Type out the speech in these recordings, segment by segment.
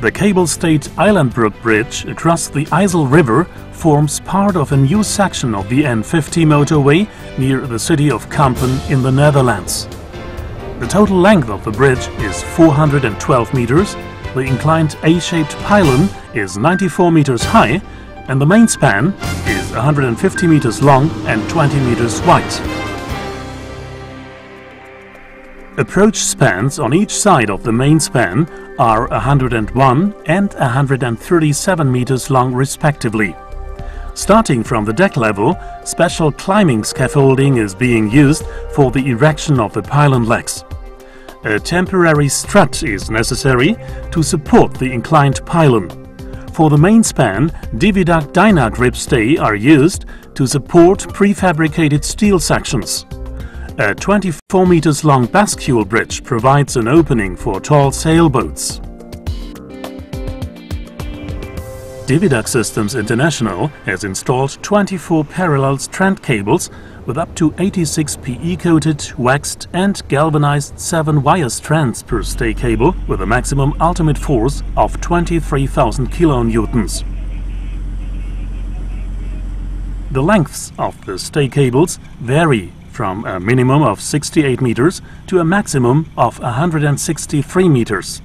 The cable-stayed Eilandbrug Bridge across the IJssel River forms part of a new section of the N50 motorway near the city of Kampen in the Netherlands. The total length of the bridge is 412 meters, the inclined A-shaped pylon is 94 meters high, and the main span is 150 meters long and 20 meters wide. Approach spans on each side of the main span are 101 and 137 meters long respectively. Starting from the deck level, special climbing scaffolding is being used for the erection of the pylon legs. A temporary strut is necessary to support the inclined pylon. For the main span, DYWIDAG Dynagrip stay are used to support prefabricated steel sections. A 24 meters long bascule bridge provides an opening for tall sailboats. DYWIDAG Systems International has installed 24 parallel strand cables with up to 86 PE-coated, waxed and galvanized 7-wire strands per stay cable with a maximum ultimate force of 23,000 kilonewtons. The lengths of the stay cables vary from a minimum of 68 meters to a maximum of 163 meters.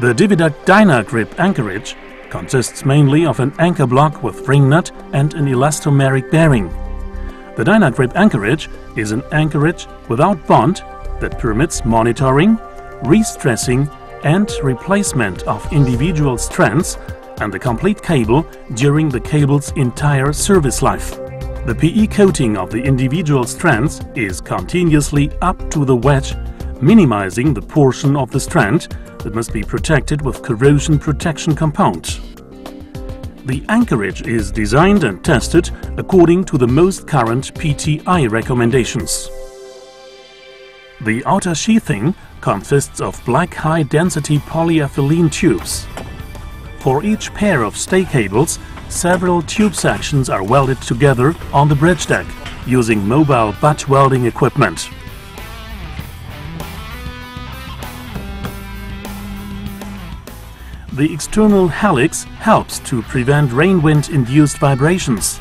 The DYWIDAG Dynagrip anchorage consists mainly of an anchor block with ring nut and an elastomeric bearing. The DYNA Grip anchorage is an anchorage without bond that permits monitoring, restressing and replacement of individual strands and the complete cable during the cable's entire service life. The PE coating of the individual strands is continuously up to the wedge, minimizing the portion of the strand that must be protected with corrosion protection compound. The anchorage is designed and tested according to the most current PTI recommendations. The outer sheathing consists of black high-density polyethylene tubes. For each pair of stay cables, several tube sections are welded together on the bridge deck using mobile butt welding equipment. The external helix helps to prevent rainwind-induced vibrations.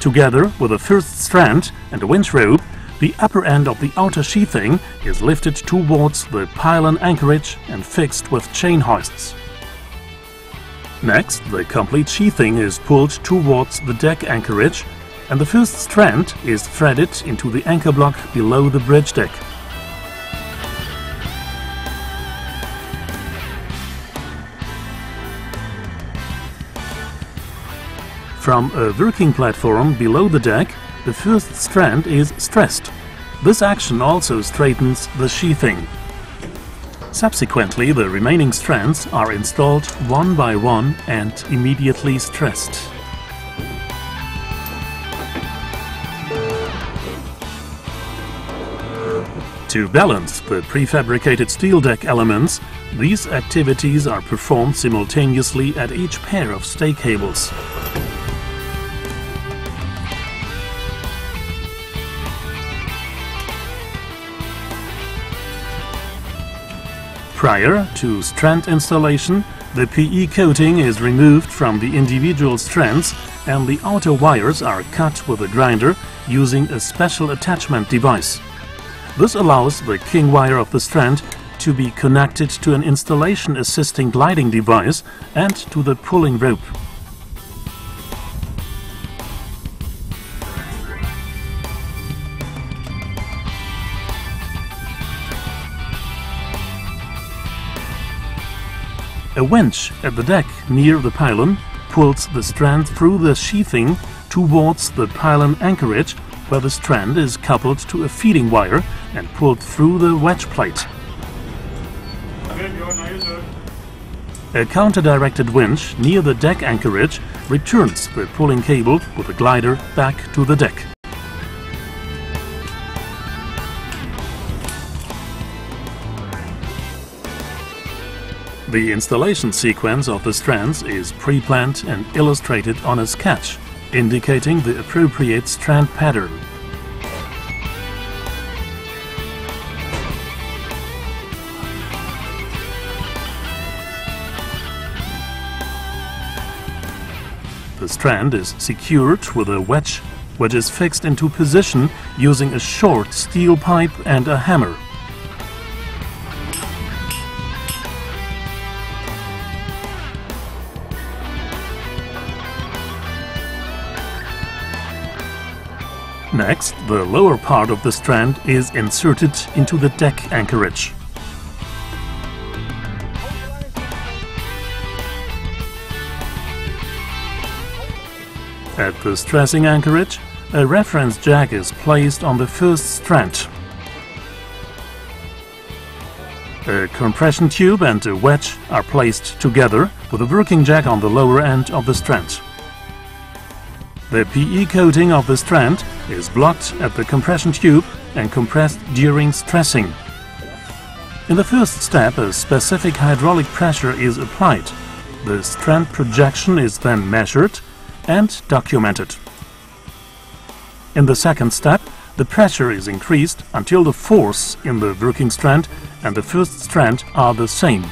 Together with a first strand and a winch rope, the upper end of the outer sheathing is lifted towards the pylon anchorage and fixed with chain hoists. Next, the complete sheathing is pulled towards the deck anchorage and the first strand is threaded into the anchor block below the bridge deck. From a working platform below the deck, the first strand is stressed. This action also straightens the sheathing. Subsequently, the remaining strands are installed one by one and immediately stressed. To balance the prefabricated steel deck elements, these activities are performed simultaneously at each pair of stay cables. Prior to strand installation, the PE coating is removed from the individual strands and the outer wires are cut with a grinder using a special attachment device. This allows the king wire of the strand to be connected to an installation assisting gliding device and to the pulling rope. A winch at the deck near the pylon pulls the strand through the sheathing towards the pylon anchorage where the strand is coupled to a feeding wire and pulled through the wedge plate. A counter-directed winch near the deck anchorage returns the pulling cable with a glider back to the deck. The installation sequence of the strands is pre-planned and illustrated on a sketch, indicating the appropriate strand pattern. The strand is secured with a wedge, which is fixed into position using a short steel pipe and a hammer. Next, the lower part of the strand is inserted into the deck anchorage. At the stressing anchorage, a reference jack is placed on the first strand. A compression tube and a wedge are placed together with a working jack on the lower end of the strand. The PE coating of the strand is blocked at the compression tube and compressed during stressing. In the first step, a specific hydraulic pressure is applied. The strand projection is then measured and documented. In the second step, the pressure is increased until the force in the working strand and the first strand are the same.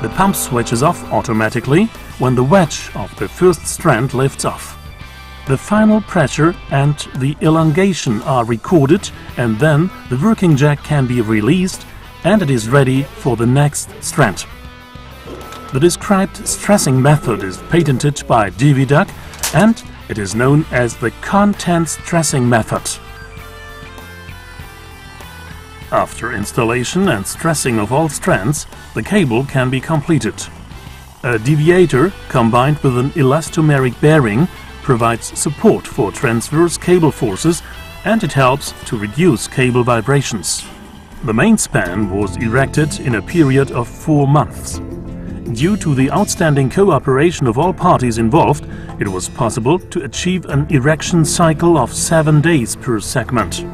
The pump switches off automatically when the wedge of the first strand lifts off. The final pressure and the elongation are recorded and then the working jack can be released and it is ready for the next strand. The described stressing method is patented by DYWIDAG and it is known as the content stressing method. After installation and stressing of all strands, the cable can be completed. A deviator combined with an elastomeric bearing provides support for transverse cable forces and it helps to reduce cable vibrations. The main span was erected in a period of four months. Due to the outstanding cooperation of all parties involved, it was possible to achieve an erection cycle of seven days per segment.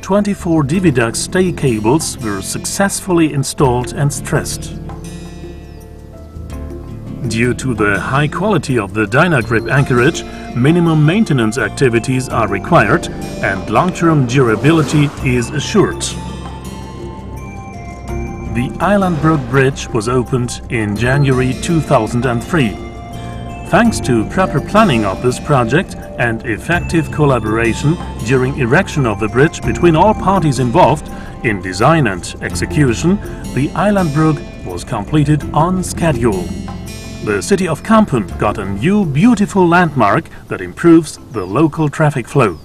24 DYWIDAG stay cables were successfully installed and stressed. Due to the high quality of the DYNA Grip anchorage, minimum maintenance activities are required and long-term durability is assured. The Eilandbrug Bridge was opened in January 2003. Thanks to proper planning of this project and effective collaboration during erection of the bridge between all parties involved in design and execution, the Eilandbrug was completed on schedule. The city of Kampen got a new beautiful landmark that improves the local traffic flow.